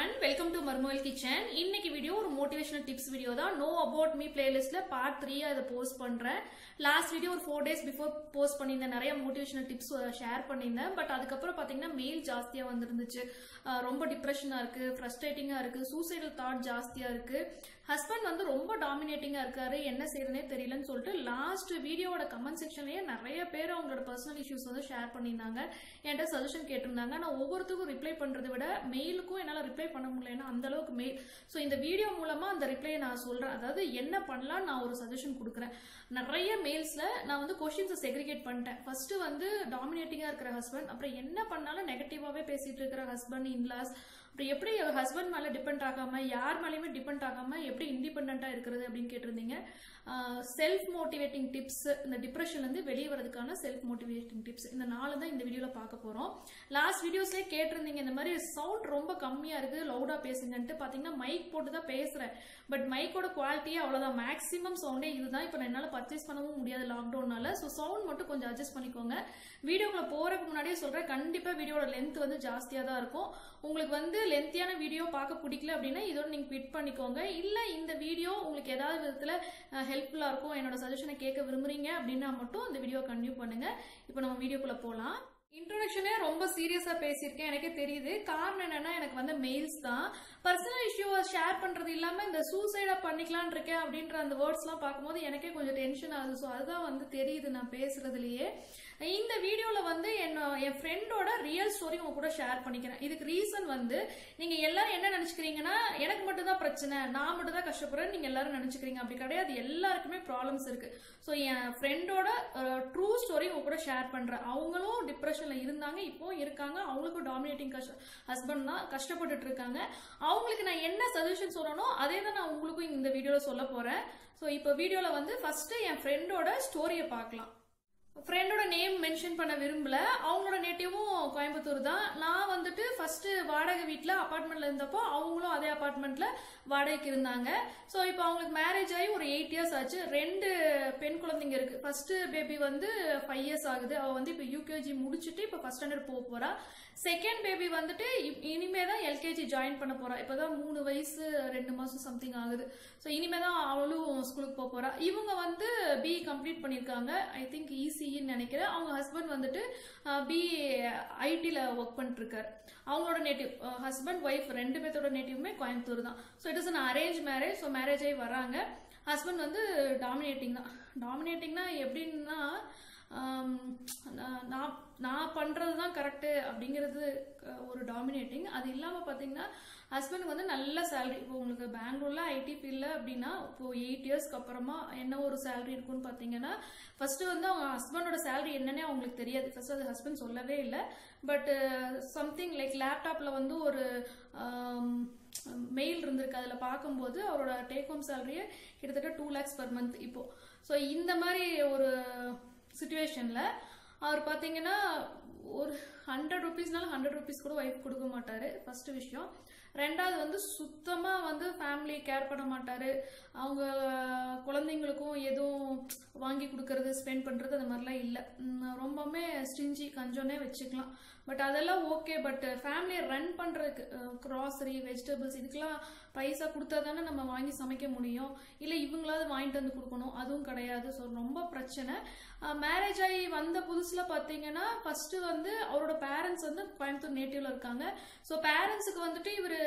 One welcome to மர்மோல் kitchen இன்னைக்கு video ஒரு மோட்டிவேஷனல் டிப்ஸ் வீடியோ தான். நோ அபவுட் மீ பிளேலிஸ்ட்ல பார்ட் த்ரீ அதை போஸ்ட் பண்றேன். லாஸ்ட் வீடியோ ஒரு ஃபோர் டேஸ் பிஃபோர் போஸ்ட் பண்ணியிருந்தேன். நிறைய மோட்டிவேஷனல் டிப்ஸ் ஷேர் பண்ணியிருந்தேன். பட் அதுக்கப்புறம் பாத்தீங்கன்னா மெயில் ஜாஸ்தியா வந்திருந்துச்சு. ரொம்ப டிப்ரெஷனா இருக்கு ஃப்ரஸ்ட்ரேட்டிங்கா இருக்கு சூசைடல் தாட் ஜாஸ்தியா இருக்கு. ஹஸ்பண்ட் வந்து ரொம்ப டாமினேட்டிங்கா இருக்காரு. என்ன செய்யறதுனே தெரியலன்னு சொல்லிட்டு லாஸ்ட் வீடியோவோட கமெண்ட் செக்ஷன்லயே நிறைய பேர் அவங்களோட பர்சனல் இஷ்யூஸ் வந்து ஷேர் பண்ணியிருந்தாங்க. என்கிட்ட சஜஷன் கேட்டிருந்தாங்க. நான் ஒவ்வொருத்துக்கும் ரிப்ளை பண்றதை விட மெயிலுக்கும் என்னால் ரிப்ளை பண்ண முடியலன்னா அந்த அளவுக்கு மெயில் ஸோ இந்த வீடியோ மூலமா அந்த ரிப்ளையை நான் சொல்றேன். அதாவது என்ன பண்ணலாம் நான் ஒரு சஜஷன் கொடுக்குறேன். நிறைய மெயில்ஸ்ல நான் வந்து கொஸ்டின்ஸை செக்ரிகேட் பண்ணிட்டேன். ஃபர்ஸ்ட் வந்து டாமினேட்டிங்கா இருக்கிற ஹஸ்பண்ட் அப்புறம் என்ன பண்ணாலும் நெகட்டிவாவே பேசிட்டு இருக்கிற ஹஸ்பண்ட் இன்லாஸ் அப்புறம் எப்படி ஹஸ்பண்ட் மேலே டிபெண்ட் ஆகாமல் யார் மேலேயுமே டிபெண்ட் ஆகாம எப்படி இண்டிபெண்ட்டாக இருக்கிறது அப்படின்னு கேட்டிருந்தீங்க? செல்ஃப் மோட்டிவேட்டிங் டிப்ஸ் இந்த டிப்ரெஷன்லேருந்து வெளியே வரதுக்கான செல்ஃப் மோட்டிவேட்டிங் டிப்ஸ் இந்த நாலு தான் இந்த வீடியோவில் பார்க்க போகிறோம் லாஸ்ட் வீடியோஸ்லேயே கேட்டிருந்தீங்க இந்த மாதிரி சவுண்ட் ரொம்ப கம்மியாக இருக்குது லவுடாக பேசுங்கன்ட்டு. பார்த்தீங்கன்னா மைக் போட்டு தான் பேசுகிறேன் பட் மைக்கோட குவாலிட்டியே அவ்வளோதான் மேக்ஸிமம் சவுண்டே இதுதான். இப்போ என்னால் பர்ச்சேஸ் பண்ணவும் முடியாது லாக்டவுன்னால ஸோ சவுண்ட் மட்டும் கொஞ்சம் அட்ஜஸ்ட் பண்ணிக்கோங்க. வீடியோக்குள்ள போகிறதுக்கு முன்னாடியே சொல்கிறேன் கண்டிப்பாக வீடியோட லென்த் வந்து ஜாஸ்தியாக தான் இருக்கும். உங்களுக்கு வந்து லென்த்தியான வீடியோ பார்க்க பிடிக்கல அப்படின்னா இதோட நீங்க பிட் பண்ணிக்கோங்க. இல்ல இந்த வீடியோ உங்களுக்கு ஏதாவது விதத்துல ஹெல்ப்ஃபுல்லா இருக்கும் என்னோட சஜஷனை கேட்க விரும்புறீங்க அப்படின்னா மட்டும் இந்த வீடியோ கண்டினியூ பண்ணுங்க. இப்போ நம்ம வீடியோக்குள்ள போலாம். இன்ட்ரோடக்ஷனே ரொம்ப சீரியஸா பேசியிருக்கேன் எனக்கே தெரியுது. காரணம் என்னன்னா எனக்கு வந்து மெயில்ஸ் தான். பர்சனல் இஷ்யூவை ஷேர் பண்றது இல்லாம இந்த சூசைடா பண்ணிக்கலான் இருக்கேன் அப்படின்ற அந்த வேர்ட்ஸ் எல்லாம் பார்க்கும்போது எனக்கே கொஞ்சம் டென்ஷன் ஆகுது. ஸோ அதுதான் வந்து தெரியுது நான் பேசுறதுலயே. இந்த வீடியோல வந்து என்ன என் ஃப்ரெண்டோட ரியல் ஸ்டோரி உங்க கூட ஷேர் பண்ணிக்கிறேன். இதுக்கு ரீசன் வந்து நீங்க எல்லாரும் என்ன நினைச்சுக்கிறீங்கன்னா எனக்கு மட்டும் தான் பிரச்சனை நான் மட்டும் தான் கஷ்டப்படுறேன் நீங்க எல்லாரும் நினைச்சுக்கிறீங்க. அப்படி கிடையாது. எல்லாருக்குமே ப்ராப்ளம்ஸ் இருக்கு. ஸோ என் ஃப்ரெண்டோட ட்ரூ ஸ்டோரி உங்க கூட ஷேர் பண்றேன். அவங்களும் டிப்ரெஷன்ல இருந்தாங்க இப்போ இருக்காங்க. அவங்களுக்கும் டாமினேட்டிங் கஷ்ட ஹஸ்பண்ட் தான் கஷ்டப்பட்டுட்டு இருக்காங்க. அவங்களுக்கு நான் என்ன சஜஷன் சொல்லணும் அதே தான் நான் உங்களுக்கும் இந்த வீடியோல சொல்ல போறேன். ஸோ இப்போ வீடியோல வந்து ஃபர்ஸ்ட் என் ஃப்ரெண்டோட ஸ்டோரியை பார்க்கலாம். ஃப்ரெண்டோட நேம் மென்ஷன் பண்ண விரும்பல. அவங்களோட நேட்டிவும் கோயம்புத்தூர் தான். நான் வந்துட்டு ஃபர்ஸ்ட் வாடகை வீட்டில் அப்பார்ட்மெண்ட்ல இருந்தப்போ அவங்களும் அதே அப்பார்ட்மெண்ட்ல வாடகைக்கு இருந்தாங்க. ஸோ இப்போ அவங்களுக்கு மேரேஜ் ஆகி ஒரு எயிட் இயர்ஸ் ஆச்சு. ரெண்டு பெண் குழந்தைங்க இருக்கு. ஃபர்ஸ்ட் பேபி வந்து ஃபைவ் இயர்ஸ் ஆகுது. அவ வந்து இப்போ யூகேஜி முடிச்சுட்டு இப்போ ஃபர்ஸ்ட் ஸ்டாண்டர்ட் போக போறா. செகண்ட் பேபி வந்துட்டு இனிமே தான் எல்கேஜி ஜாயின் பண்ண போறா. இப்போதான் மூணு வயசு ரெண்டு மாசம் சம்திங் ஆகுது. ஸோ இனிமே தான் அவளும் ஸ்கூலுக்கு போக போறா. இவங்க வந்து பிஇ கம்ப்ளீட் பண்ணியிருக்காங்க ஐ திங்க் இசின்னு நினைக்கிறேன். அவங்க ஹஸ்பண்ட் வந்துட்டு பிஇ ஐடியில் ஒர்க் பண்ணிட்டு இருக்காரு அவங்களோட நேட்டிவ் ஹஸ்பண்ட் ஒய்ஃப் ரெண்டு பேர்த்தோட நேட்டிவ்மே கோயம்புத்தூர் தான். So it is an arrange marriage so marriage ஆகி வராங்க. ஹஸ்பண்ட் வந்து டாமினேட்டிங் தான். டாமினேட்டிங்னா எப்படின்னா நான் நான் பண்ணுறது பண்றது தான் கரெக்டு அப்படிங்கிறது ஒரு டாமினேட்டிங் அது இல்லாமல் பார்த்தீங்கன்னா ஹஸ்பண்டுக்கு வந்து நல்ல சேலரி இப்போ உங்களுக்கு பெங்களூர்ல ஐடி ஃபீல்டில் அப்படின்னா இப்போ எயிட் இயர்ஸ்க்கு அப்புறமா என்ன ஒரு சேலரி இருக்கும்னு பார்த்தீங்கன்னா ஃபர்ஸ்ட் வந்து அவங்க ஹஸ்பண்டோட சேலரி என்னன்னே அவங்களுக்கு தெரியாது. ஃபர்ஸ்ட் அது ஹஸ்பண்ட் சொல்லவே இல்லை. பட் சம்திங் லைக் லேப்டாப்ல வந்து ஒரு மெயில் இருந்திருக்கு. அதில் பார்க்கும்போது அவரோட டேக் ஹோம் சேலரியே கிட்டத்தட்ட டூ லேக்ஸ் பர் மந்த் இப்போ ஸோ இந்த மாதிரி ஒரு சுச்சுவேஷனில் அவர் பார்த்தீங்கன்னா ஒரு ஹண்ட்ரட் ருபீஸ்னால ஹண்ட்ரட் ருபீஸ் கூட ஒய்ஃப் கொடுக்க மாட்டாரு ஃபர்ஸ்ட் விஷயம். ரெண்டாவது வந்து சுத்தமாக வந்து ஃபேமிலி கேர் பண்ண மாட்டாரு. அவங்க குழந்தைங்களுக்கும் எதுவும் வாங்கி கொடுக்கறது ஸ்பெண்ட் பண்ணுறது அந்த மாதிரிலாம் இல்லை. ரொம்பவுமே ஸ்டிஞ்சி கஞ்சோன்னே வச்சுக்கலாம். பட் அதெல்லாம் ஓகே பட் ஃபேமிலியை ரன் பண்ணுறதுக்கு க்ராசரி வெஜிடபிள்ஸ் இதுக்கெல்லாம் பைசா கொடுத்தா தானே நம்ம வாங்கி சமைக்க முடியும். இல்லை இவங்களாவது வாங்கிட்டு வந்து கொடுக்கணும். அதுவும் கிடையாது. ஸோ ரொம்ப பிரச்சனை. மேரேஜ் ஆகி வந்த புதுசில் பார்த்தீங்கன்னா ஃபர்ஸ்ட் வந்து அவரோட பேரண்ட்ஸ் வந்து கோயம்புத்தூர் நேட்டிவ்ல இருக்காங்க. ஸோ பேரண்ட்ஸுக்கு வந்துட்டு இவர்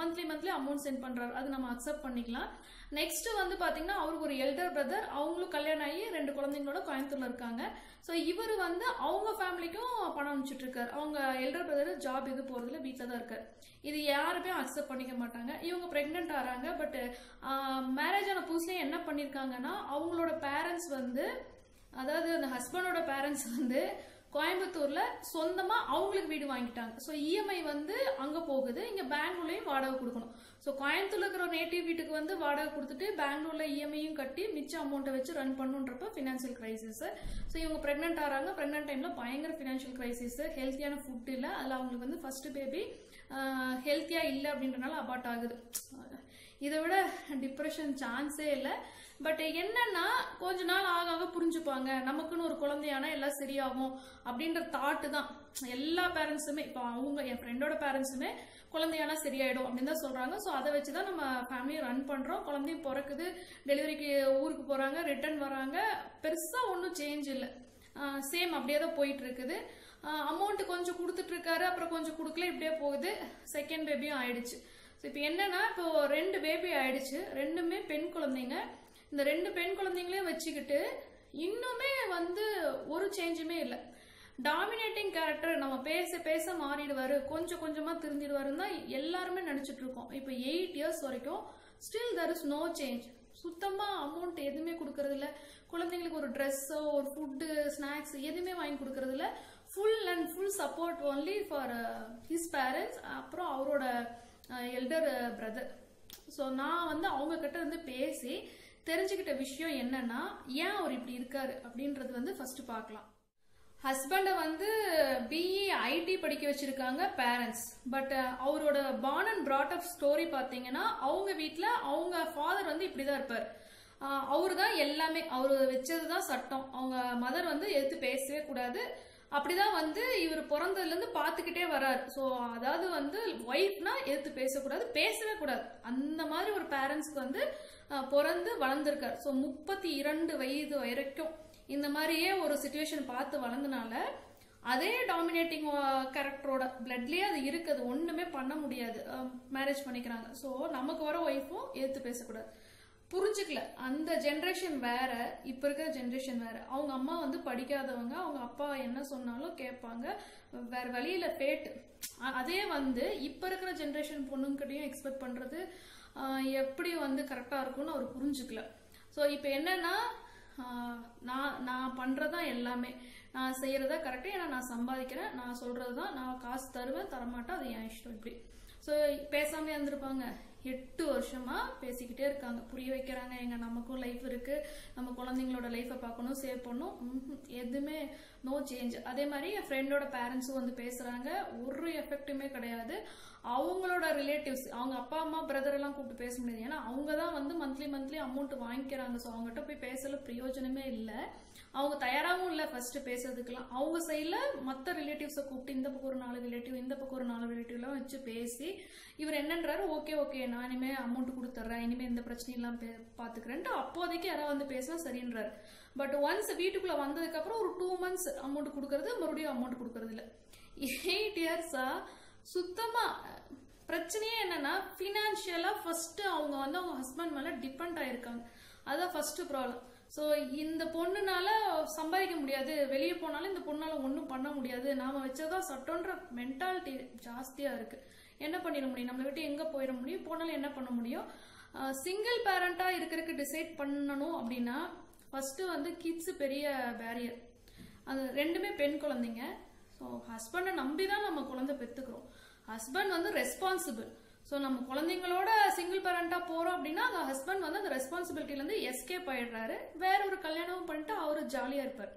மந்த்லி மந்த்லி அமௌண்ட் சென்ட் பண்ணுறாரு அது நம்ம அக்செப்ட் பண்ணிக்கலாம். நெக்ஸ்ட் வந்து பார்த்தீங்கன்னா அவருக்கு ஒரு எல்டர் பிரதர் அவங்களும் கல்யாணம் ஆகி ரெண்டு குழந்தைங்களோட கோயம்புத்தூர்ல இருக்காங்க. ஸோ இவர் வந்து அவங்க ஃபேமிலிக்கும் பணம் அனுப்பிச்சிட்டு இருக்கார். அவங்க எல்டர் பிரதர் ஜாப் எதுவும் போறதுல வீட்டில் தான் இருக்கார். இது யாருமே அக்செப்ட் பண்ணிக்க மாட்டாங்க. இவங்க பிரெக்னென்ட் ஆறாங்க பட் மேரேஜ் ஆன புதுசுல என்ன பண்ணியிருக்காங்கன்னா அவங்களோட பேரண்ட்ஸ் வந்து அதாவது அந்த ஹஸ்பண்டோட பேரண்ட்ஸ் வந்து கோயம்புத்தூர்ல சொந்தமா அவங்களுக்கு வீடு வாங்கிட்டாங்க. ஸோ இஎம்ஐ வந்து அங்க போகுது. இங்க பெங்களூர்லயும் வாடகை கொடுக்கணும். ஸோ கோயம்புத்தூர்ல இருக்கிற நேட்டிவ் வீட்டுக்கு வந்து வாடகை கொடுத்துட்டு பெங்களூர்ல இஎம்ஐயும் கட்டி மிச்ச அமௌண்ட்டை வச்சு ரன் பண்ணுன்றப்ப ஃபினான்ஷியல் கிரைசிஸ் ஸோ இவங்க பிரெக்னென்ட் ஆறாங்க. பிரெக்னென்ட் டைம்ல பயங்கர ஃபினான்ஷியல் கிரைசிஸ் ஹெல்த்தியான ஃபுட் இல்லை. அதில் அவங்களுக்கு வந்து ஃபர்ஸ்ட் பேபி ஹெல்த்தியா இல்லை அப்படின்றனால அபார்ட் ஆகுது. இதை விட டிப்ரெஷன் சான்ஸே இல்லை. பட் என்னன்னா கொஞ்ச நாள் ஆக ஆக புரிஞ்சுப்பாங்க. நமக்குன்னு ஒரு குழந்தையானா எல்லாம் சரியாகும் அப்படின்ற தாட்டு தான். எல்லா பேரண்ட்ஸுமே இப்போ அவங்க என் ஃப்ரெண்டோட பேரண்ட்ஸுமே குழந்தையானா சரியாயிடும் அப்படின்னு தான் சொல்கிறாங்க ஸோ அதை வச்சு தான் நம்ம ஃபேமிலியை ரன் பண்ணுறோம் குழந்தையும் பிறக்குது. டெலிவரிக்கு ஊருக்கு போகிறாங்க ரிட்டர்ன் வராங்க. பெருசாக ஒன்றும் சேஞ்ச் இல்லை. சேம் அப்படியே தான் போயிட்டு இருக்குது அமௌண்ட் கொஞ்சம் கொடுத்துட்டு இருக்காரு அப்புறம் கொஞ்சம் கொடுக்கல. இப்படியே போகுது. செகண்ட் பேபியும் ஆயிடுச்சு. ஸோ இப்போ என்னன்னா இப்போ ரெண்டு பேபி ஆயிடுச்சு. ரெண்டுமே பெண் குழந்தைங்க. இந்த ரெண்டு பெண் குழந்தைங்களையும் வச்சுக்கிட்டு இன்னுமே வந்து ஒரு சேஞ்சுமே இல்லை. டாமினேட்டிங் கேரக்டர் நம்ம பேச பேச மாறிடுவாரு கொஞ்சம் கொஞ்சமா திருந்திடுவாருன்னு தான் எல்லாருமே நினைச்சிட்டு இருக்கோம். இப்போ எயிட் இயர்ஸ் வரைக்கும் still there is no change சுத்தமா அமௌண்ட் எதுவுமே கொடுக்கறது இல்ல குழந்தைங்களுக்கு ஒரு ட்ரெஸ்ஸோ ஒரு ஃபுட்டு ஸ்நாக்ஸ் எதுவுமே வாங்கி கொடுக்கறது இல்ல full and full support only for his parents அப்புறம் அவரோட எல்டர் பிரதர் ஸோ நான் வந்து அவங்க கிட்ட இருந்து பேசி தெரிஞ்சுக்கிட்ட விஷயம் என்னன்னா ஏன் அவர் இப்படி இருக்காரு அப்படின்றது வந்து ஃபர்ஸ்ட் பார்க்கலாம். ஹஸ்பண்டை வந்து பிஇ ஐடி படிக்க வச்சிருக்காங்க பேரண்ட்ஸ் பட் uh, அவரோட born and brought up story பார்த்தீங்கன்னா அவங்க வீட்டில் அவங்க ஃபாதர் வந்து இப்படிதான் இருப்பார். Uh, அவரு தான் எல்லாமே அவர் வச்சது தான் சட்டம். அவங்க மதர் வந்து எடுத்து பேசவே கூடாது. அப்படிதான் வந்து இவர் பிறந்ததுலேருந்து பார்த்துக்கிட்டே வராரு. ஸோ அதாவது வந்து ஒய்ஃப்னா எடுத்து பேசக்கூடாது பேசவே கூடாது. அந்த மாதிரி ஒரு பேரண்ட்ஸ்க்கு வந்து uh, பிறந்து வளர்ந்துருக்கார். ஸோ முப்பத்தி இரண்டு வயது வரைக்கும். இந்த மாதிரியே ஒரு சுச்சுவேஷன் பார்த்து வளர்ந்தனால அதே டாமினேட்டிங் கேரக்டரோட பிளட்லயே அது இருக்கு. அது ஒண்ணுமே பண்ண முடியாது. Um, மேரேஜ் பண்ணிக்கிறாங்க. ஸோ நமக்கு வர ஒய்ஃபும் ஏத்து பேசக்கூடாது. புரிஞ்சுக்கல. அந்த ஜென்ரேஷன் வேற இப்ப இருக்கிற ஜென்ரேஷன் வேற. அவங்க அம்மா வந்து படிக்காதவங்க அவங்க அப்பா என்ன சொன்னாலும் கேட்பாங்க. வேற வழியில ஃபேட் அதே வந்து இப்ப இருக்கிற ஜென்ரேஷன் பொண்ணுங்கிட்டையும் எக்ஸ்பெக்ட் பண்றது uh, எப்படி வந்து கரெக்டா இருக்கும்னு அவர் புரிஞ்சுக்கல. ஸோ இப்போ என்னன்னா நான் நான் பண்றதா எல்லாமே. நான் செய்யறதா கரெக்டாக ஏன்னா நான் சம்பாதிக்கிறேன். நான் சொல்றது தான் நான் காசு தருவேன் தரமாட்டேன் அது என் இஷ்டம் இப்படி. ஸோ பேசாமே இருந்திருப்பாங்க. எட்டு வருஷமா பேசிக்கிட்டே இருக்காங்க. புரிய வைக்கிறாங்க. எங்க நமக்கும் லைஃப் இருக்கு. நம்ம குழந்தைங்களோட லைஃப்பை பார்க்கணும் சேவ் பண்ணணும். எதுவுமே நோ சேஞ்ச் அதே மாதிரி என் ஃப்ரெண்டோட பேரண்ட்ஸும் வந்து பேசுறாங்க. ஒரு எஃபெக்ட்டுமே கிடையாது. அவங்களோட ரிலேட்டிவ்ஸ் அவங்க அப்பா அம்மா பிரதர் எல்லாம் கூப்பிட்டு பேச முடியாது. ஏன்னா அவங்க தான் வந்து மந்த்லி மந்த்லி அமௌண்ட் வாங்கிக்கிறாங்க. ஸோ அவங்ககிட்ட போய் பேசல பிரயோஜனமே இல்லை. அவங்க தயாராகவும் இல்லை ஃபர்ஸ்ட் பேசுறதுக்கெல்லாம். அவங்க சைடில் மற்ற ரிலேட்டிவ்ஸை கூப்பிட்டு இந்த பக்கம் ஒரு நாலு ரிலேட்டிவ் இந்த பக்கம் ஒரு நாலு ரிலேட்டிவ்லாம் வச்சு பேசி இவர் என்னன்றாரு? ஓகே ஓகே நான் இனிமேல் அமௌண்ட் கொடுத்துட்றேன் இனிமேல் எந்த பிரச்சனையெல்லாம் பே- பார்த்துக்கிறேன்ட்டு அப்போதைக்கு யாராவது வந்து பேசினா சரின்றாரு. பட் ஒன்ஸ் வீட்டுக்குள்ள வந்ததுக்கு அப்புறம் ஒரு டூ மந்த்ஸ் அமௌண்ட் கொடுக்கறது மறுபடியும் அமௌண்ட் கொடுக்கறது இல்ல. எயிட் இயர்ஸா சுத்தமா பிரச்சனையே என்னன்னா பினான்சியலா ஃபர்ஸ்ட் அவங்க வந்து அவங்க ஹஸ்பண்ட் மேல டிபெண்ட் ஆயிருக்காங்க. அதான் ஃபர்ஸ்ட் ப்ராப்ளம் ஸோ இந்த பொண்ணுனால சம்பாதிக்க முடியாது. வெளியே போனாலும் இந்த பொண்ணால ஒன்றும் பண்ண முடியாது. நாம வச்சதான் சட்டோன்ற மென்டாலிட்டி ஜாஸ்தியா இருக்கு. என்ன பண்ணிட முடியும்? நம்மளை விட்டு எங்க போயிட முடியும்? போனாலும் என்ன பண்ண முடியும்? சிங்கிள் பேரண்டா இருக்கிறதுக்கு டிசைட் பண்ணணும் அப்படின்னா ஃபஸ்ட்டு வந்து கிட்ஸு பெரிய பேரியர் அது ரெண்டுமே பெண் குழந்தைங்க. ஸோ ஹஸ்பண்டை நம்பி தான் நம்ம குழந்தை பெற்றுக்கிறோம் ஹஸ்பண்ட் வந்து ரெஸ்பான்சிபிள் ஸோ நம்ம குழந்தைங்களோட சிங்கிள் பேரண்டாக போகிறோம் அப்படின்னா அந்த ஹஸ்பண்ட் வந்து அந்த ரெஸ்பான்சிபிலிட்டிலேருந்து எஸ்கேப் ஆயிடுறாரு. வேற ஒரு கல்யாணமும் பண்ணிட்டு அவர் ஜாலியாக இருப்பார்.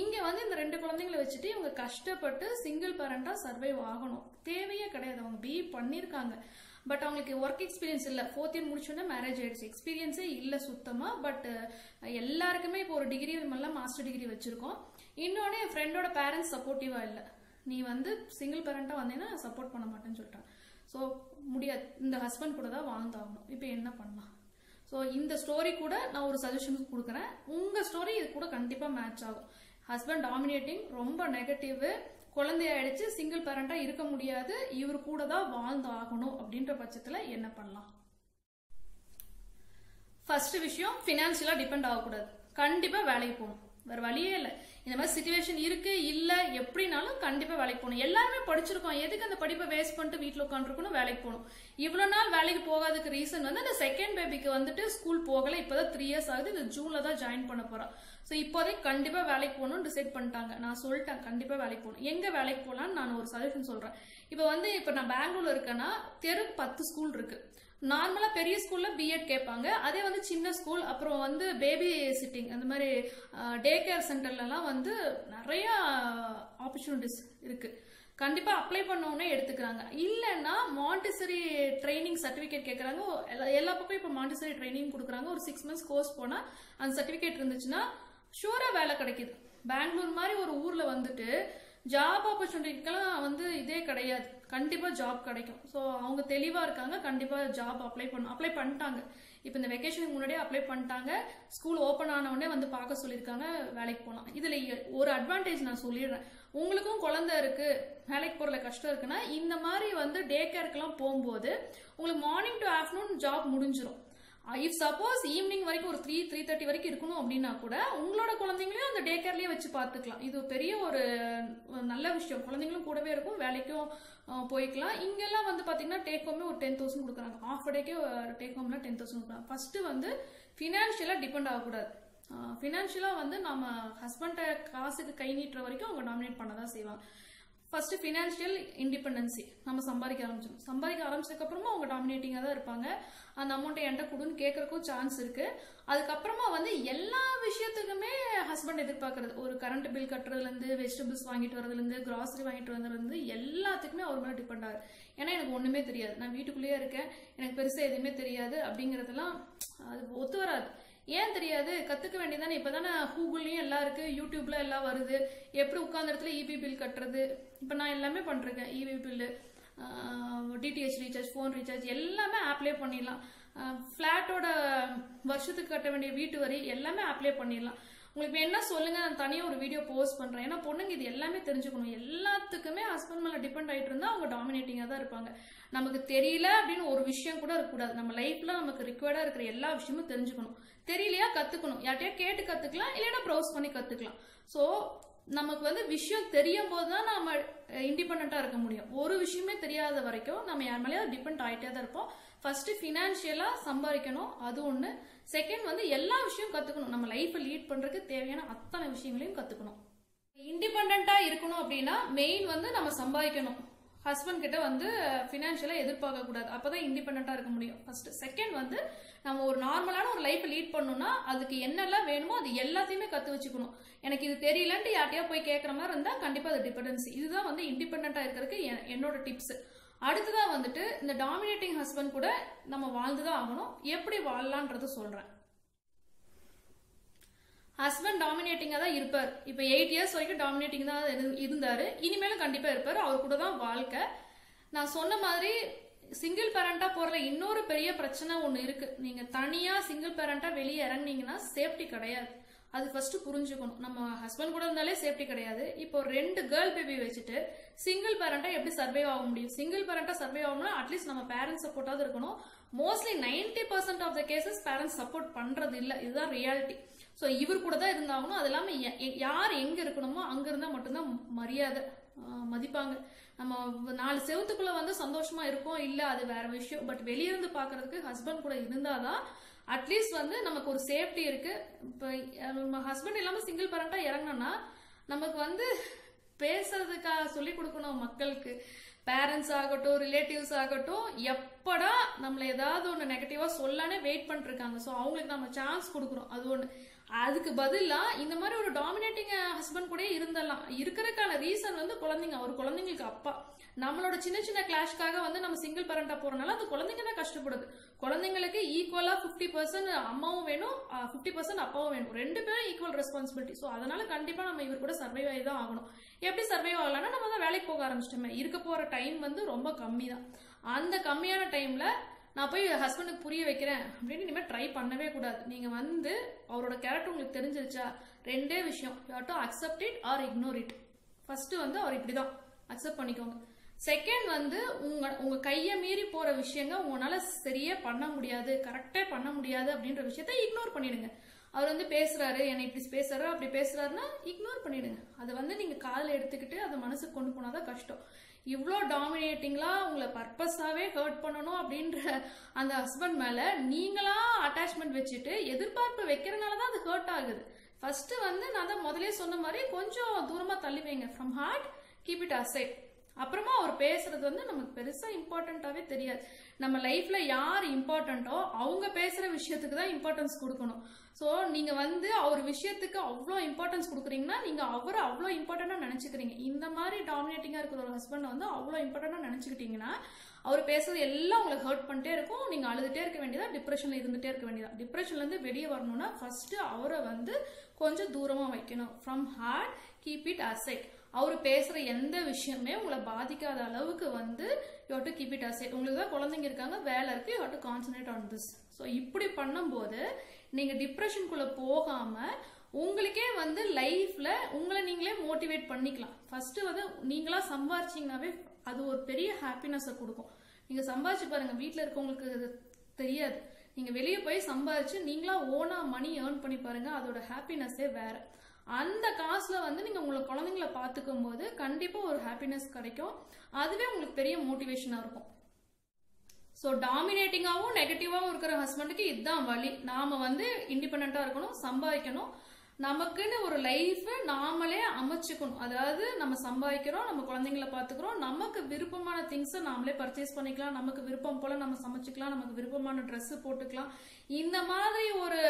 இங்கே வந்து இந்த ரெண்டு குழந்தைங்களை வச்சுட்டு இவங்க கஷ்டப்பட்டு சிங்கிள் பேரண்டாக சர்வைவ் ஆகணும். தேவையே கிடையாது. அவங்க பி பண்ணியிருக்காங்க பட் அவங்களுக்கு ஒர்க் எக்ஸ்பீரியன்ஸ் இல்லை. ஃபோர்த் இயர் முடிச்சோன்னே மேரேஜ் ஆயிடுச்சு. எக்ஸ்பீரியன்ஸே இல்லை சுத்தமாக பட் எல்லாருக்குமே இப்போ ஒரு டிகிரி மாதிரிலாம் மாஸ்டர் டிகிரி வச்சிருக்கோம். இன்னொன்று என் ஃப்ரெண்டோட பேரண்ட்ஸ் சப்போர்ட்டிவா இல்லை. நீ வந்து சிங்கிள் பேரண்ட்டாக வந்தீங்கன்னா சப்போர்ட் பண்ண மாட்டேன்னு சொல்லிட்டாங்க ஸோ முடியாது. இந்த ஹஸ்பண்ட் கூட தான் வாழ்ந்தாகணும். இப்போ என்ன பண்ணலாம்? ஸோ இந்த ஸ்டோரி கூட நான் ஒரு சஜஷன் கொடுக்குறேன். உங்கள் ஸ்டோரி இது கூட கண்டிப்பாக மேட்ச் ஆகும். ஹஸ்பண்ட் டாமினேட்டிங் ரொம்ப நெகட்டிவ் குழந்தைய அடிச்சு சிங்கிள் பேரண்டா இருக்க முடியாது. இவர் கூட தான் வாழ்ந்து ஆகணும் அப்படின்ற பட்சத்துல என்ன பண்ணலாம்? ஃபர்ஸ்ட் விஷயம் ஃபினான்ஷியலா டிபெண்ட் ஆகக்கூடாது. கண்டிப்பா வேலைக்கு போகணும். வேற வழியே இல்லை. இந்த மாதிரி சுச்சுவேஷன் இருக்கு இல்ல எப்படினாலும் கண்டிப்பா வேலைக்கு போகணும். எல்லாருமே படிச்சிருக்கோம். எதுக்கு அந்த படிப்பை வேஸ்ட் பண்ணிட்டு வீட்டில் உட்காந்துருக்கணும் வேலைக்கு போகணும். இவ்வளவு நாள் வேலைக்கு போகாததுக்கு ரீசன் வந்து அந்த செகண்ட் பேபிக்கு வந்துட்டு ஸ்கூல் போகல. இப்பதான் த்ரீ இயர்ஸ் ஆகுது. இந்த ஜூன்ல தான் ஜாயின் பண்ண போறோம் ஸோ இப்போதைக்கு கண்டிப்பா வேலைக்கு போகணும்னு டிசைட் பண்ணிட்டாங்க. நான் சொல்லிட்டேன் கண்டிப்பா வேலைக்கு போகணும். எங்க வேலைக்கு போகலான்னு நான் ஒரு சஜஷன் சொல்றேன். இப்போ வந்து இப்போ நான் பெங்களூர்ல இருக்கேன்னா தெருக்கு பத்து ஸ்கூல் இருக்கு. நார்மலா பெரிய ஸ்கூல்ல பிஎட் கேட்பாங்க. அதே வந்து சின்ன ஸ்கூல் அப்புறம் வந்து பேபி சிட்டிங் அந்த மாதிரி டே கேர் சென்டர்லலாம் வந்து நிறைய ஆப்பர்ச்சுனிட்டிஸ் இருக்கு. கண்டிப்பா அப்ளை பண்ண எடுத்துக்கிறாங்க. இல்லைன்னா மாண்டிசரி ட்ரைனிங் சர்டிபிகேட் கேட்கறாங்க. எல்லா- எல்லா பக்கம் இப்போ மாண்டிசரி ட்ரைனிங் கொடுக்குறாங்க. ஒரு சிக்ஸ் மந்த்ஸ் கோர்ஸ் போனா அந்த சர்டிபிகேட் இருந்துச்சுன்னா ஷூரா வேலை கிடைக்குது. பெங்களூர் மாதிரி ஒரு ஊர்ல வந்துட்டு ஜாப் ஆப்பர்ச்சுனிட்டிக்கெல்லாம் வந்து இதே கிடையாது. கண்டிப்பாக ஜாப் கிடைக்கும். ஸோ அவங்க தெளிவாக இருக்காங்க. கண்டிப்பாக ஜாப் அப்ளை பண்ண அப்ளை பண்ணிட்டாங்க. இப்போ இந்த வெக்கேஷனுக்கு முன்னாடியே அப்ளை பண்ணிட்டாங்க. ஸ்கூல் ஓப்பன் ஆன உடனே வந்து பார்க்க சொல்லியிருக்காங்க. வேலைக்கு போகலாம் இதில் ஒரு அட்வான்டேஜ் நான் சொல்லிடுறேன். உங்களுக்கும் குழந்தை இருக்குது வேலைக்கு போகிறதுல கஷ்டம் இருக்குன்னா இந்த மாதிரி வந்து டே கேருக்குலாம் போகும்போது உங்களுக்கு மார்னிங் டு ஆஃப்டர்நூன் ஜாப் முடிஞ்சிடும் இஃப் சப்போஸ் ஈவினிங் வரைக்கும் ஒரு த்ரீ த்ரீ தேர்ட்டி வரைக்கும் இருக்கணும் அப்படின்னா கூட உங்களோட குழந்தைங்களையும் அந்த டே கேர்லயே வச்சு பார்த்துக்கலாம். இது ஒரு பெரிய ஒரு நல்ல விஷயம். குழந்தைங்களும் கூடவே இருக்கும் வேலைக்கும் போய்க்கலாம். இங்கெல்லாம் வந்து பாத்தீங்கன்னா டேக் ஹோமே ஒரு டென் தௌசண்ட் கொடுக்குறாங்க. ஆஃப் டேக்கே டேக் ஹோம்ல டென் தௌசண்ட் கொடுக்குறாங்க. ஃபர்ஸ்ட் வந்து ஃபினான்ஷியலாக டிபெண்ட் ஆகக்கூடாது. ஃபினான்ஷியலாக வந்து நம்ம ஹஸ்பண்டை காசுக்கு கை நீட்டுற வரைக்கும் அவங்க நாமினேட் பண்ண தான் செய்வாங்க. ஃபர்ஸ்ட் ஃபினான்ஷியல் இண்டிபெண்டன்சி நம்ம சம்பாதிக்க ஆரம்பிச்சிடும் சம்பாதிக்க ஆரம்பிச்சதுக்கு அப்புறமா அவங்க டாமினேட்டிங்காக தான் இருப்பாங்க. அந்த அமௌண்ட்டை என்கிட்ட கொடுன்னு கேட்கறக்கும் சான்ஸ் இருக்கு. அதுக்கப்புறமா வந்து எல்லா விஷயத்துக்குமே ஹஸ்பண்ட் எதிர்பார்க்கறது. ஒரு கரண்ட் பில் கட்டுறதுலேருந்து வெஜிடபிள்ஸ் வாங்கிட்டு வரதுலேருந்து கிராசரி வாங்கிட்டு வரதுலேருந்து எல்லாத்துக்குமே அவர் மேலே டிபெண்ட் ஆகுது ஏன்னா எனக்கு ஒன்றுமே தெரியாது. நான் வீட்டுக்குள்ளேயே இருக்கேன். எனக்கு பெருசாக எதுவுமே தெரியாது அப்படிங்கிறதெல்லாம் அது ஒத்து வராது. ஏன் தெரியாது? கத்துக்க வேண்டியதானே இப்பதானே கூகுள்லயும் எல்லாம் இருக்கு யூடியூப்ல எல்லாம் வருது. எப்படி உட்கார்ந்த இடத்துல இபி பில் கட்டுறது? இப்ப நான் எல்லாமே பண்றேன் EB bill DTH recharge phone recharge எல்லாமே ஆப்லே பண்ணிடலாம். ஃப்ளாட்டோட வருஷத்துக்கு கட்ட வேண்டிய வீட்டு வரி எல்லாமே அப்ளை பண்ணிடலாம். உங்களுக்கு என்ன சொல்லுங்க நான் தனியாக ஒரு வீடியோ போஸ்ட் பண்றேன். ஏன்னா பொண்ணுங்க இது எல்லாமே தெரிஞ்சுக்கணும். எல்லாத்துக்குமே ஹஸ்பண்ட் மேல டிபெண்ட் ஆயிட்டு இருந்தா அவங்க டாமினேட்டிங்காக தான் இருப்பாங்க. நமக்கு தெரியல அப்படின்னு ஒரு விஷயம் கூட இருக்கக்கூடாது. நம்ம லைஃப்ல நமக்கு ரிக்வயர்டா இருக்கிற எல்லா விஷயமும் தெரிஞ்சுக்கணும். தெரியலையா? கத்துக்கணும். யார்ட்டையா கேட்டு கத்துக்கலாம் இல்லைன்னா ப்ரௌஸ் பண்ணி கத்துக்கலாம். ஸோ நமக்கு வந்து விஷயம் தெரியும் போது தான் நம்ம இண்டிபெண்ட்டாக இருக்க முடியும். ஒரு விஷயமே தெரியாத வரைக்கும் நம்ம யார் மேலேயும் டிபெண்ட் ஆகிட்டே தான் இருப்போம். ஃபர்ஸ்ட் ஃபினான்ஷியலாக சம்பாதிக்கணும் அது ஒன்று செகண்ட் வந்து எல்லா விஷயம் கற்றுக்கணும் நம்ம லைஃப்பை லீட் பண்ணுறதுக்கு தேவையான அத்தனை விஷயங்களையும் கற்றுக்கணும் இண்டிபெண்ட்டாக இருக்கணும் அப்படின்னா மெயின் வந்து நம்ம சம்பாதிக்கணும். ஹஸ்பண்ட் கிட்ட வந்து ஃபினான்ஷியலாக எதிர்பார்க்க கூடாது. அப்பதான் இண்டிபெண்ட்டாக இருக்க முடியும். ஃபர்ஸ்ட் செகண்ட் வந்து நம்ம ஒரு நார்மலான ஒரு லைஃப்பை லீட் பண்ணணும்னா அதுக்கு என்னெல்லாம் வேணுமோ அது எல்லாத்தையுமே கற்று வச்சுக்கணும். எனக்கு இது தெரியலன்ட்டு யார்ட்டையா போய் கேட்குற மாதிரி இருந்தால் கண்டிப்பாக அது டிபெண்டன்சி இதுதான் வந்து இண்டிபெண்ட்டாக இருக்கிறதுக்கு என்- என்னோட டிப்ஸ் அடுத்ததாக வந்துட்டு இந்த டாமினேட்டிங் ஹஸ்பண்ட் கூட நம்ம வாழ்ந்துதான் ஆகணும். எப்படி வாழலான்றத சொல்றேன். ஹஸ்பண்ட் டாமினேட்டிங்கா தான் இருப்பார். இப்போ எயிட் இயர்ஸ் வரைக்கும் டாமினேட்டிங் தான் இரு- இருந்தாரு. இனிமேலும் கண்டிப்பா இருப்பார். அவர் கூட தான் வாழ்க்கை. நான் சொன்ன மாதிரி சிங்கிள் பேரண்டா போறதுல இன்னொரு பெரிய பிரச்சனை ஒன்று இருக்கு. நீங்க தனியா சிங்கிள் பேரண்டா வெளியே இறங்குனீங்கன்னா சேஃப்டி கிடையாது. அது ஃபர்ஸ்ட் புரிஞ்சுக்கணும். நம்ம ஹஸ்பண்ட் கூட இருந்தாலே சேஃப்டி கிடையாது. இப்போ ரெண்டு கேர்ள் பேபி வச்சுட்டு சிங்கிள் பேரண்டா எப்படி சர்வைவ் ஆக முடியும்? சிங்கிள் பேரண்டா சர்வைவ் ஆகணும்னா அட்லீஸ்ட் நம்ம பேரண்ட்ஸ் சப்போர்ட்டாவது இருக்கணும். Mostly 90% percent of the cases parents support பண்றது இல்ல. இதுதான் ரியாலிட்டி ஸோ இவர் கூட தான் இருந்தாகணும். அது இல்லாமல் யார் எங்கே இருக்கணுமோ அங்கே இருந்தால் மட்டும்தான் மரியாதை மதிப்பாங்க. நம்ம நாலு செவத்துக்குள்ள வந்து சந்தோஷமா இருக்கோம். இல்லை அது வேற விஷயம். பட் வெளியிருந்து இருந்து ஹஸ்பண்ட் கூட இருந்தாதான் அட்லீஸ்ட் வந்து நமக்கு ஒரு சேஃப்டி இருக்கு. இப்போ நம்ம ஹஸ்பண்ட் இல்லாமல் சிங்கிள் பேரண்டா இறங்கினோம்னா நமக்கு வந்து பேசுறதுக்காக சொல்லி கொடுக்கணும் மக்களுக்கு. பேரண்ட்ஸ் ஆகட்டும் ரிலேட்டிவ்ஸ் ஆகட்டும் எப்படா நம்மளை ஏதாவது ஒன்று நெகட்டிவா சொல்லானே வெயிட் பண்ணிருக்காங்க ஸோ அவங்களுக்கு நம்ம சான்ஸ் கொடுக்குறோம் அது ஒன்று அதுக்கு பதிலா இந்த மாதிரி ஒரு டாமினேட்டிங் ஹஸ்பண்ட் கூட இருந்தலாம். இருக்கிறதுக்கான ரீசன் வந்து குழந்தைங்க ஒரு குழந்தைங்களுக்கு அப்பா. நம்மளோட சின்ன சின்ன கிளாஷ்க்காக வந்து நம்ம சிங்கிள் பேரண்டா போறனால அந்த குழந்தைங்க தான் கஷ்டப்படுது. குழந்தைங்களுக்கு ஈக்குவலா ஃபிஃப்டி பர்சன்ட் அம்மாவும் வேணும் ஃபிஃப்டி பர்சன்ட் அப்பாவும் வேணும். ரெண்டு பேரும் ஈக்குவல் ரெஸ்பான்சிபிலிட்டி ஸோ அதனால கண்டிப்பா நம்ம இவர் கூட சர்வைவ் ஆகி தான் ஆகணும். எப்படி சர்வைவ் ஆகலாம்னா நம்ம தான் வேலைக்கு போக ஆரம்பிச்சிட்டோமே. இருக்க போற டைம் வந்து ரொம்ப கம்மி தான் அந்த கம்மியான டைம்ல நான் போய் ஹஸ்பண்டுக்கு புரிய வைக்கிறேன் அப்படின்னு இனிமேல் ட்ரை பண்ணவே கூடாது. நீங்கள் வந்து அவரோட கேரக்டர் உங்களுக்கு தெரிஞ்சிருச்சா? ரெண்டே விஷயம். You to accept it or ignore it first வந்து அவர் இப்படி தான் அக்செப்ட் பண்ணிக்கோங்க. செகண்ட் வந்து உங்க உங்க கையை மீறி போற விஷயங்க உங்களால சரியே பண்ண முடியாது கரெக்டே பண்ண முடியாது அப்படின்ற விஷயத்த இக்னோர் பண்ணிடுங்க. அவர் வந்து பேசுறாரு என்னை இப்படி பேசுறாரு அப்படி பேசுறாருன்னா இக்னோர் பண்ணிடுங்க. அதை வந்து நீங்க காதில் எடுத்துக்கிட்டு அதை மனசுக்கு கொண்டு போனாதான் கஷ்டம். இவ்வளோ டாமினேட்டிங்லாம் உங்களை பர்பஸாகவே ஹர்ட் பண்ணணும் அப்படின்ற அந்த ஹஸ்பண்ட் மேலே நீங்களா அட்டாச்மெண்ட் வச்சுட்டு எதிர்பார்ப்பு வைக்கிறனால தான் அது ஹர்ட் ஆகுது. ஃபர்ஸ்ட் வந்து நான் தான் முதலே சொன்ன மாதிரி கொஞ்சம் தூரமாக தள்ளி வைங்க. From heart keep it aside அப்புறமா அவர் பேசுறது வந்து நமக்கு பெருசா இம்பார்ட்டண்ட்டாவே தெரியாது. நம்ம லைஃப்ல யார் இம்பார்ட்டண்ட்டோ அவங்க பேசுற விஷயத்துக்கு தான் இம்பார்ட்டன்ஸ் கொடுக்கணும். ஸோ நீங்க வந்து அவர் விஷயத்துக்கு அவ்வளோ இம்பார்ட்டன்ஸ் கொடுக்குறீங்கன்னா நீங்க அவரை அவ்வளோ இம்பார்ட்டண்டா நினைச்சுக்கிறீங்க. இந்த மாதிரி டாமினேட்டிங்கா இருக்கிற ஒரு ஹஸ்பண்ட் வந்து அவ்வளோ இம்பார்ட்டண்டா நினைச்சுக்கிட்டீங்கன்னா அவர் பேசுறது எல்லாம் உங்களை ஹர்ட் பண்ணிட்டே இருக்கும். நீங்க அழுதுட்டே இருக்க வேண்டியதா? டிப்ரெஷன்ல இருந்துட்டே இருக்க வேண்டியதா? டிப்ரெஷன்ல இருந்து வெளியே வரணும்னா ஃபர்ஸ்ட் அவரை வந்து கொஞ்சம் தூரமா வைக்கணும். From heart keep it aside அவர் பேசுற எந்த விஷயமே உங்களை பாதிக்காத அளவுக்கு வந்து you to keep it aside உங்களுக்கு தான் குழந்தைங்க இருக்காங்க வேலை இருக்கு you to concentrate on this so இப்படி பண்ணும்போது நீங்க டிப்ரெஷனுக்குள்ள போகாம உங்களுக்கே வந்து லைஃப்ல உங்களை நீங்களே மோட்டிவேட் பண்ணிக்கலாம். ஃபர்ஸ்ட் வந்து நீங்களா சம்பாரிச்சிங்கனாவே அது ஒரு பெரிய ஹாப்பினஸை கொடுக்கும். நீங்க சம்பாதிச்சு பாருங்க வீட்டில் இருக்கவங்களுக்கு இது தெரியாது. நீங்க வெளியே போய் சம்பாதிச்சு நீங்களா ஓனா மணி ஏர்ன் பண்ணி பாருங்க அதோட ஹாப்பினஸ்ஸே வேற. அந்த காசுல வந்து நீங்க உங்களை குழந்தைங்கள பாத்துக்கும் போது கண்டிப்பா ஒரு ஹாப்பினஸ் கிடைக்கும். அதுவே உங்களுக்கு பெரிய மோட்டிவேஷனா இருக்கும். ஸோ டாமினேட்டிங்காகவும் நெகட்டிவாகவும் இருக்கிற ஹஸ்பண்டுக்கு இதுதான் வழி. நாம வந்து இண்டிபெண்ட்டாக இருக்கணும் சம்பாதிக்கணும் நமக்குன்னு ஒரு லைஃப் நாமளே அமைச்சுக்கணும். அதாவது நம்ம சம்பாதிக்கிறோம் நம்ம குழந்தைங்கள பாத்துக்கிறோம் நமக்கு விருப்பமான திங்ஸை நாமளே பர்ச்சேஸ் பண்ணிக்கலாம் நமக்கு விருப்பம் போல நம்ம சமைச்சுக்கலாம் நமக்கு விருப்பமான ட்ரெஸ் போட்டுக்கலாம். இந்த மாதிரி ஒரு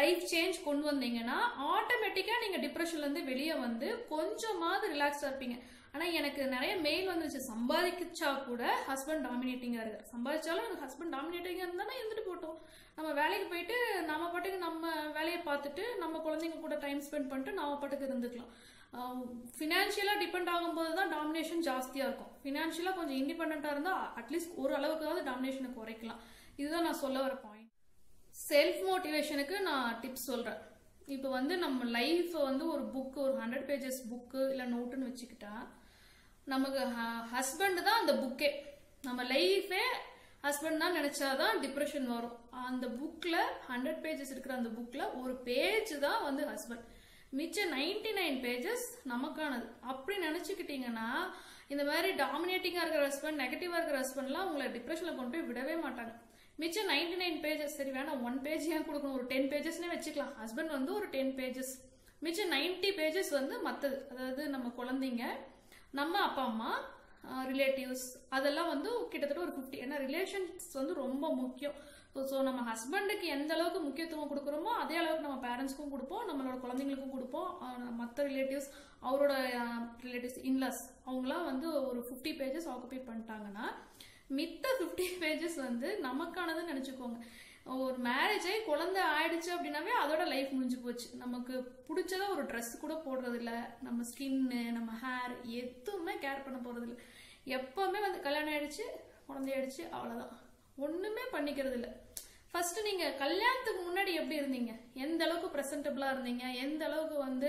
லைஃப் சேஞ்ச் கொண்டு வந்தீங்கன்னா ஆட்டோமேட்டிக்காக நீங்கள் டிப்ரெஷன்லேருந்து வெளியே வந்து கொஞ்சமாவது ரிலாக்ஸாக இருப்பீங்க. ஆனால் எனக்கு நிறைய மெயில் வந்துச்சு. சம்பாதிச்சா கூட ஹஸ்பண்ட் டாமினேட்டிங்காக இருக்கு சம்பாதிச்சாலும் எனக்கு ஹஸ்பண்ட் டாமினேட்டிங்காக இருந்தால் இருந்துட்டு போட்டோம். நம்ம வேலைக்கு போயிட்டு நம்ம பாட்டுக்கு நம்ம வேலையை பார்த்துட்டு நம்ம குழந்தைங்க கூட டைம் ஸ்பெண்ட் பண்ணிட்டு நம்ம பாட்டுக்கு இருந்துக்கலாம். ஃபினான்ஷியலாக டிபெண்ட் ஆகும்போது தான் டாமினேஷன் ஜாஸ்தியாக இருக்கும். ஃபினான்ஷியலாக கொஞ்சம் இண்டிபெண்ட்டாக இருந்தால் அட்லீஸ்ட் ஒரு அளவுக்காவது டாமினேஷனை குறைக்கலாம். இதுதான் நான் சொல்ல வர பாயிண்ட் செல்ஃப் மோட்டிவேஷனுக்கு நான் டிப்ஸ் சொல்கிறேன் இப்போ வந்து நம்ம லைஃப் வந்து ஒரு புக்கு ஒரு ஹண்ட்ரட் பேஜஸ் புக்கு இல்லை நோட்டுன்னு வச்சுக்கிட்டா நமக்கு ஹஸ்பண்ட் தான் அந்த புக்கே நம்ம லைஃபே ஹஸ்பண்ட் தான் நினைச்சாதான் டிப்ரெஷன் வரும். அந்த புக்ல ஹண்ட்ரட் பேஜஸ் இருக்கிற அந்த புக்ல ஒரு பேஜ் தான் வந்து ஹஸ்பண்ட் மிச்சம் நைன்டி நைன் பேஜஸ் நமக்கானது. அப்படி நினைச்சுக்கிட்டீங்கன்னா இந்த மாதிரி டாமினேட்டிங்கா இருக்கிற ஹஸ்பண்ட் நெகட்டிவா இருக்கிற ஹஸ்பண்ட்லாம் உங்களை டிப்ரெஷன்ல கொண்டு போய் விடவே மாட்டாங்க. மிச்சம் நைன்டி நைன் பேஜஸ் சரி வேணாம் ஒன் பேஜ் ஏன் கொடுக்கணும்? ஒரு டென் பேஜஸ்னே வச்சுக்கலாம். ஹஸ்பண்ட் வந்து ஒரு டென் பேஜஸ் மிச்சம் நைன்டி பேஜஸ் வந்து மற்றது அதாவது நம்ம குழந்தைங்க நம்ம அப்பா அம்மா ரிலேட்டிவ்ஸ் அதெல்லாம் வந்து கிட்டத்தட்ட ஒரு ஃபிஃப்டி ஏன்னா ரிலேஷன்ஸ் வந்து ரொம்ப முக்கியம். ஸோ நம்ம ஹஸ்பண்டுக்கு எந்த அளவுக்கு முக்கியத்துவம் கொடுக்குறோமோ அதே அளவுக்கு நம்ம பேரண்ட்ஸ்க்கும் கொடுப்போம் நம்மளோட குழந்தைங்களுக்கும் கொடுப்போம். மற்ற ரிலேட்டிவ்ஸ் அவரோட ரிலேட்டிவ்ஸ் இன்லாஸ் அவங்களாம் வந்து ஒரு ஃபிஃப்டி பேஜஸ் ஆக்குபை பண்ணிட்டாங்கன்னா மித்த ஃபிஃப்டி பேஜஸ் வந்து நமக்கானதுன்னு நினச்சிக்கோங்க. ஒரு மேரேஜ் ஆகி குழந்தை ஆயிடுச்சு அப்படின்னாவே அதோட லைஃப் முடிஞ்சு போச்சு. நமக்கு பிடிச்சதா ஒரு ட்ரெஸ் கூட போடுறதில்ல. நம்ம ஸ்கின்னு நம்ம ஹேர் எதுவுமே கேர் பண்ண போறது எப்போவுமே எப்பவுமே வந்து கல்யாணம் ஆயிடுச்சு குழந்தை ஆயிடுச்சு அவ்வளவுதான். ஒண்ணுமே பண்ணிக்கிறது இல்லை ஃபர்ஸ்ட் நீங்க கல்யாணத்துக்கு முன்னாடி எப்படி இருந்தீங்க? எந்த அளவுக்கு ப்ரெசன்டபிளா இருந்தீங்க? எந்த அளவுக்கு வந்து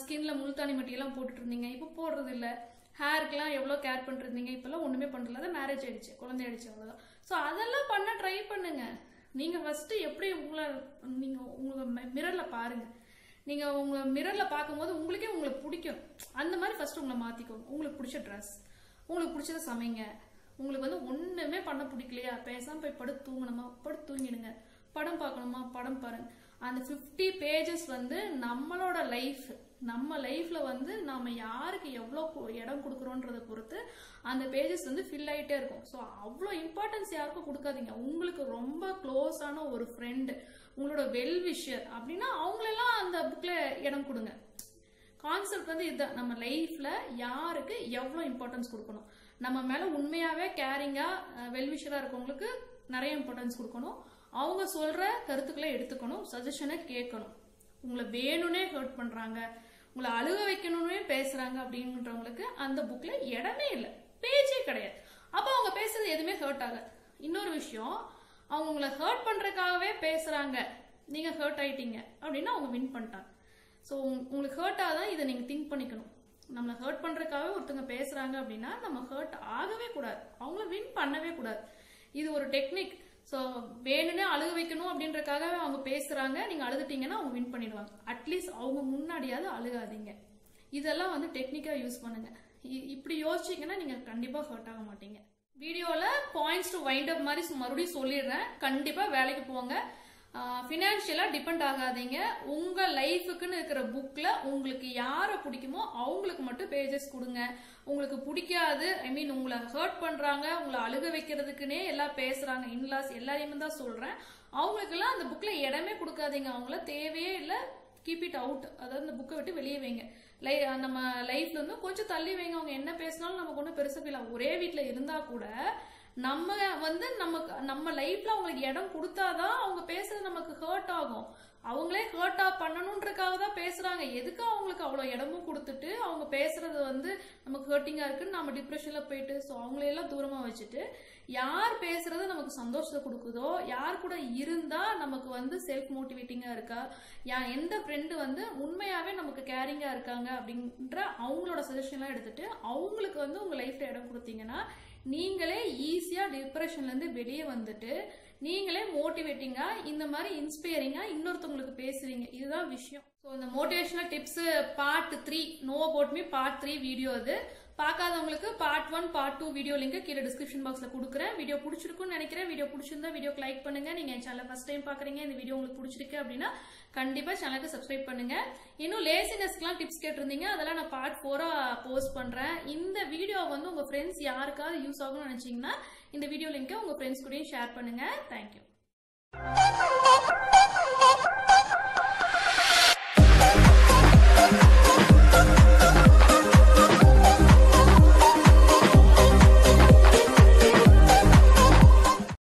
ஸ்கின்ல முல்தானி மட்டியெல்லாம் போட்டுட்டு இருந்தீங்க? இப்போ போடுறது இல்லை ஹேருக்குலாம் எவ்வளோ கேர் பண்ணிருந்தீங்க இப்போல்லாம் ஒன்றுமே பண்றதில்ல. மேரேஜ் ஆகிடுச்சு குழந்தை ஆயிடுச்சு அவ்வளோதான் ஸோ அதெல்லாம் பண்ண ட்ரை பண்ணுங்கள் நீங்கள் ஃபஸ்ட்டு எப்படி உங்களை நீங்கள் உங்களை மிரரில் பாருங்கள் நீங்கள் உங்கள் மிரரில் பார்க்கும்போது உங்களுக்கே உங்களை பிடிக்கும். அந்த மாதிரி ஃபஸ்ட்டு உங்களை மாற்றிக்கோங்க உங்களுக்கு பிடிச்ச ட்ரெஸ் உங்களுக்கு பிடிச்சத சமைங்க. உங்களுக்கு வந்து ஒன்றுமே பண்ண பிடிக்கலையா? பேசாமல் போய் படுத்து தூங்கணுமா? படுத்து தூங்கிடுங்க. படம் பார்க்கணுமா? படம் பாருங்க. அந்த 50 பேஜஸ் வந்து நம்மளோட லைஃப் நம்ம லைஃப்ல வந்து நாம யாருக்கு எவ்வளோ இடம் கொடுக்குறோன்றதை பொறுத்து அந்த பேஜஸ் வந்து ஃபில் ஆயிட்டே இருக்கும். ஸோ அவ்வளோ இம்பார்ட்டன்ஸ் யாருக்கும் கொடுக்காதீங்க. உங்களுக்கு ரொம்ப க்ளோஸான ஒரு ஃப்ரெண்டு உங்களோட வெல் விஷர் அப்படின்னா அவங்களெல்லாம் அந்த புக்ல இடம் கொடுங்க. கான்செப்ட் வந்து இதுதான். நம்ம லைஃப்ல யாருக்கு எவ்வளோ இம்பார்ட்டன்ஸ் கொடுக்கணும்? நம்ம மேல உண்மையாவே கேரிங்கா வெல்விஷரா இருக்கவங்களுக்கு நிறைய இம்பார்ட்டன்ஸ் கொடுக்கணும். அவங்க சொல்ற கருத்துக்களை எடுத்துக்கணும் சஜஷனை கேட்கணும். உங்களை வேணும்னே ஹர்ட் பண்றாங்க. உங்களை அழுக வைக்கணும்னு பேசுறாங்க அப்படின்றவங்களுக்கு அந்த புக்ல இடமே இல்லை. பேஜே கிடையாது. அப்போ அவங்க பேசுறது எதுவுமே ஹர்ட் ஆகல இன்னொரு விஷயம் அவங்க உங்களை ஹர்ட் பண்றதுக்காகவே பேசுறாங்க. நீங்க ஹர்ட் ஆயிட்டீங்க அப்படின்னா அவங்க வின் பண்ணிட்டாங்க. ஸோ உங்களுக்கு ஹர்ட் ஆதான் இதை நீங்க திங்க் பண்ணிக்கணும். நம்மளை ஹர்ட் பண்றதுக்காகவே ஒருத்தங்க பேசுறாங்க அப்படின்னா நம்ம ஹர்ட் ஆகவே கூடாது. அவங்கள வின் பண்ணவே கூடாது. இது ஒரு டெக்னிக் ஸோ வேணும்னே அழுக வைக்கணும் அப்படின்றக்காகவே அவங்க பேசுறாங்க. நீங்க அழுதுட்டீங்கன்னா அவங்க வின் பண்ணிடுவாங்க. அட்லீஸ்ட் அவங்க முன்னாடியாவது அழுகாதீங்க. இதெல்லாம் வந்து டெக்னிக்கா யூஸ் பண்ணுங்க. இ- இப்படி யோசிச்சீங்கன்னா நீங்க கண்டிப்பா ஹர்ட் ஆக மாட்டீங்க. வீடியோல பாயிண்ட்ஸ் டு வைண்ட் அப் மாதிரி மறுபடியும் சொல்லிடுறேன். கண்டிப்பா வேலைக்கு போங்க. ஃபினான்ஷியலாக டிபெண்ட் ஆகாதீங்க. உங்கள் லைஃபுக்குன்னு இருக்கிற புக்கில் உங்களுக்கு யாரை பிடிக்குமோ அவங்களுக்கு மட்டும் பேஜஸ் கொடுங்க. உங்களுக்கு பிடிக்காது ஐ மீன் உங்களை ஹர்ட் பண்ணுறாங்க உங்களை அழுக வைக்கிறதுக்குன்னே எல்லாம் பேசுகிறாங்க இன்லாஸ் எல்லாரையுமே தான் சொல்கிறேன் அவங்களுக்கெல்லாம் அந்த புக்கில் இடமே கொடுக்காதீங்க. அவங்கள தேவையே இல்லை. கீப் இட் அவுட் அதாவது இந்த புக்கை விட்டு வெளியே வைங்க. லை நம்ம லைஃப்ல இருந்து கொஞ்சம் தள்ளி வைங்க. அவங்க என்ன பேசினாலும் நமக்கு ஒன்றும் பெருசாக ஃபீல் ஒரே வீட்டில் இருந்தால் கூட நம்ம வந்து நமக்கு நம்ம லைஃப்ல அவங்களுக்கு இடம் கொடுத்தாதான் அவங்க பேசுறது நமக்கு ஹர்ட் ஆகும். அவங்களே ஹர்ட்டா பண்ணணுன்றக்காக தான் பேசுறாங்க. எதுக்கு அவங்களுக்கு அவ்வளவு இடமும் கொடுத்துட்டு அவங்க பேசுறது வந்து நமக்கு ஹர்ட்டிங்கா இருக்குன்னு நம்ம டிப்ரெஷன்ல போயிட்டு ஸோ அவங்களையெல்லாம் தூரமா வச்சுட்டு யார் பேசுறது நமக்கு சந்தோஷத்தை கொடுக்குதோ யார் கூட இருந்தா நமக்கு வந்து செல்ஃப் மோட்டிவேட்டிங்கா இருக்கா யா எந்த ஃப்ரெண்டு வந்து உண்மையாவே நமக்கு கேரிங்கா இருக்காங்க அப்படின்ற அவங்களோட சஜஷன்லாம் எடுத்துட்டு அவங்களுக்கு வந்து உங்க லைஃப்ல இடம் கொடுத்தீங்கன்னா நீங்களே ஈஸியா டிப்ரெஷன்ல இருந்து வெளியே வந்துட்டு நீங்களே மோட்டிவேட்டிங்கா இந்த மாதிரி இன்ஸ்பைரிங்கா இன்னொருத்தவங்களுக்கு பேசுகிறீங்க இதுதான் விஷயம். ஸோ இந்த motivational tips part three know about me part three video அது. பார்க்காதவங்களுக்கு part one part two video link கீழே டிஸ்கிரிப்ஷன் பாக்ஸில் கொடுக்குறேன். வீடியோ பிடிச்சிருக்குன்னு நினைக்கிறேன். வீடியோ பிடிச்சிருந்தா வீடியோக்கு லைக் பண்ணுங்க. நீங்க என் சேனல் ஃபர்ஸ்ட் டைம் பாக்குறீங்க இந்த வீடியோ உங்களுக்கு பிடிச்சிருக்கு அப்படின்னா கண்டிப்பா சேனலுக்கு சப்ஸ்கிரைப் பண்ணுங்க. இன்னும் லேசினஸ்க்குலாம் டிப்ஸ் கேட்டிருந்தீங்க அதெல்லாம் நான் பார்ட் ஃபோரா போஸ்ட் பண்றேன். இந்த வீடியோ வந்து உங்க ஃப்ரெண்ட்ஸ் யாருக்காவது யூஸ் ஆகும்னு நினைச்சீங்கன்னா இந்த வீடியோ லிங்கை உங்க ஃப்ரெண்ட்ஸ் கூடயும் ஷேர் பண்ணுங்க. தேங்க்யூ